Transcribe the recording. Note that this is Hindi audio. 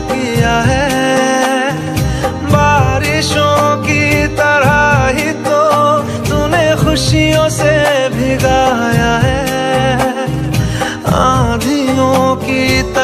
किया है। बारिशों की तरह ही तो तूने खुशियों से भिगाया है। आधियों की तरह